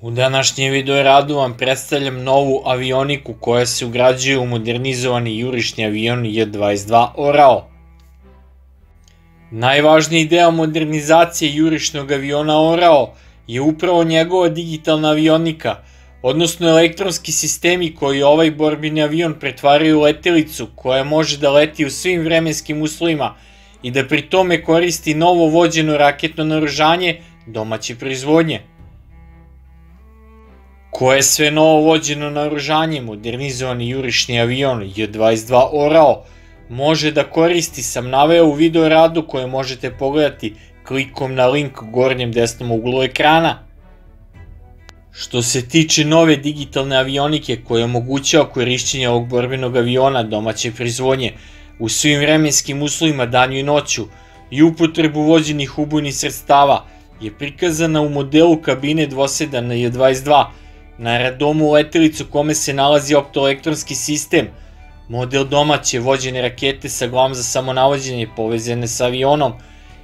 U današnjem video radu vam predstavljam novu avioniku koja se ugrađuje u modernizovani jurišni avion J-22 Orao. Najvažniji deo modernizacije jurišnog aviona Orao je upravo njegova digitalna avionika, odnosno elektronski sistemi koji ovaj borbini avion pretvaraju u letelicu koja može da leti u svim vremenskim uslovima i da pri tome koristi novo vođeno raketno naružanje domaće proizvodnje. Koje sve novo vođeno naružanje modernizovani jurišni avion J-22 Orao može da koristi sam naveo u video radu koje možete pogledati klikom na link u gornjem desnom uglu ekrana. Što se tiče nove digitalne avionike koja omogućava korišćenje ovog borbenog aviona domaće proizvodnje u svim vremenskim uslovima danju i noću i upotrebu vođenih ubojnih sredstava je prikazana u modelu kabine dvoseda na J-22 na radomu letelicu kome se nalazi optoelektronski sistem, model domaće vođene rakete sa glavom za samonavođenje povezane sa avionom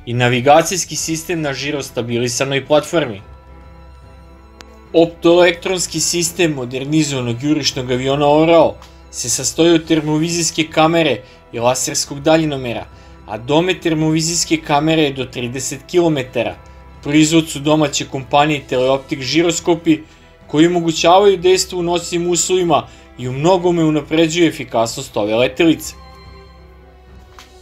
i navigacijski sistem na žirostabilisanoj platformi. Optoelektronski sistem modernizovanog jurišnog aviona Orao se sastoji od termovizijske kamere i laserskog daljinomera, a dome termovizijske kamere je do 30 km. Proizvod su domaće kompanije Teleoptik žiroskopi koji omogućavaju dejstvo u noćnim uslovima i u mnogome unapređuje efikasnost ove letelice.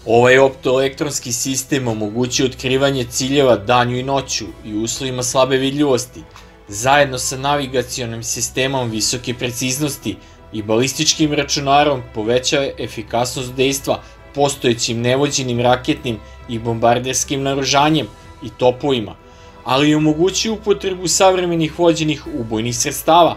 Ovaj optoelektronski sistem omogućuje otkrivanje ciljeva danju i noću i uslovima slabe vidljivosti, zajedno sa navigacionim sistemom visoke preciznosti i balističkim računarom povećava efikasnost dejstva postojećim nevođenim raketnim i bombarderskim naružanjem i topovima, ali i omogućuje upotrebu savremenih vođenih ubojnih sredstava.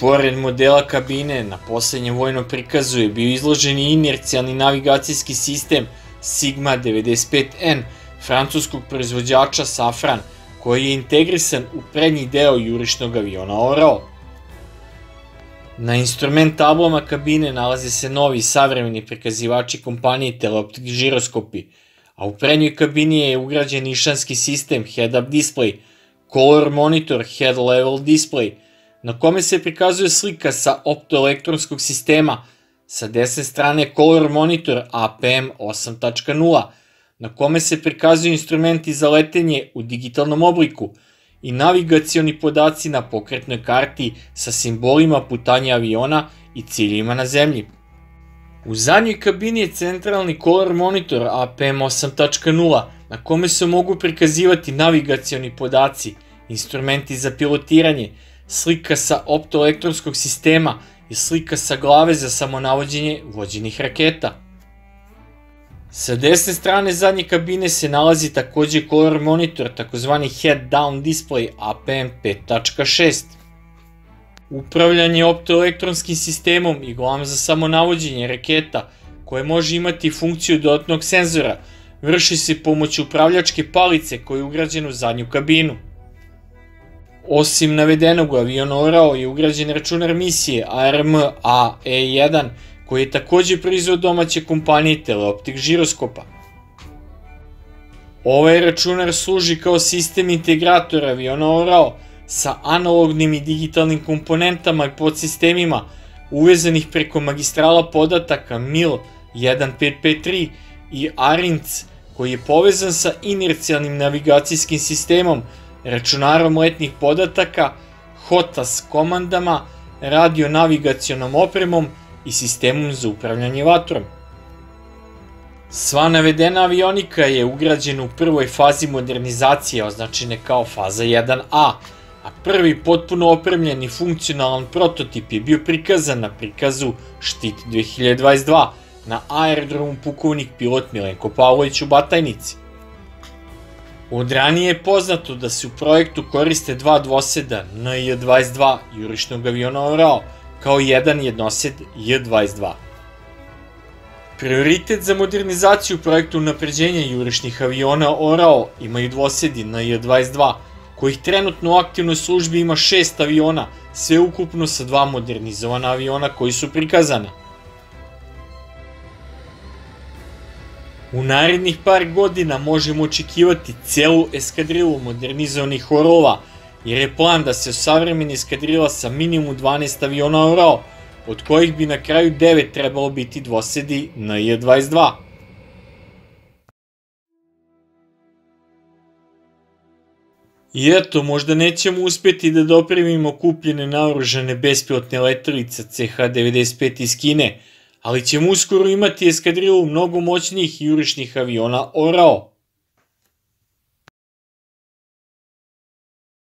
Pored modela kabine, na poslednjem vojnom prikazu je bio izložen i inercijalni navigacijski sistem Sigma 95N francuskog proizvođača Safran, koji je integrisan u prednji deo jurišnog aviona Orao. Na instrument tablama kabine nalaze se novi savremeni prikazivači kompanije Teleoptik žiroskopi, a u prednjoj kabini je ugrađen nišanski sistem Head-Up Display, Color Monitor Head Level Display, na kome se prikazuje slika sa optoelektronskog sistema, sa desne strane Color Monitor APM 8.0, na kome se prikazuju instrumenti za letenje u digitalnom obliku i navigacioni podaci na pokretnoj karti sa simbolima putanja aviona i ciljima na zemlji. U zadnjoj kabini je centralni color monitor APM 8.0 na kome se mogu prikazivati navigacioni podaci, instrumenti za pilotiranje, slika sa optoelektronskog sistema i slika sa glave za samonavođenje vođenih raketa. Sa desne strane zadnje kabine se nalazi takođe color monitor, takozvani head down display APM 5.6. Upravljanje optoelektronskim sistemom i glavom za samonavođenje raketa, koje može imati funkciju dodatnog senzora, vrši se pomoću upravljačke palice koja je ugrađena u zadnju kabinu. Osim navedenog u avionu Orao je ugrađen računar misije ARM-AE1 koji je takođe proizvod domaće kompanije Teleoptik žiroskopa. Ovaj računar služi kao sistem integratora aviona Orao sa analognim i digitalnim komponentama i podsistemima uvezanih preko magistrala podataka MIL 1553 i ARINC koji je povezan sa inercijalnim navigacijskim sistemom, računarom letnih podataka, HOTAS komandama, radionavigacionom opremom i sistemom za upravljanje vatrom. Sva navedena avionika je ugrađena u prvoj fazi modernizacije označene kao faza 1A, a prvi potpuno opremljen i funkcionalan prototip je bio prikazan na prikazu Štit 2022 na aerodromu pukovnik pilot Milenko Pavlović u Batajnici. Od ranije je poznato da se u projektu koriste dva dvoseda NJ-22 jurišnog aviona Orao, kao jedan jednosed J-22. Prioritet za modernizaciju projekta unapređenja jurišnih aviona Orao imaju dvosedi na J-22, kojih trenutno u aktivnoj službi ima šest aviona, sve ukupno sa dva modernizovana aviona koji su prikazana. U narednih par godina možemo očekivati celu eskadrilu modernizovanih orlova, jer je plan da se savremeni eskadrila sa minimum 12 aviona orao, od kojih bi na kraju 9 trebalo biti dvosedi NJ-22. I eto, možda nećemo uspeti da dopremimo kupljene naoružane bespilotne letelice CH-95 iz Kine, ali ćemo uskoro imati eskadrilu mnogo moćnijih jurišnih aviona ORAO.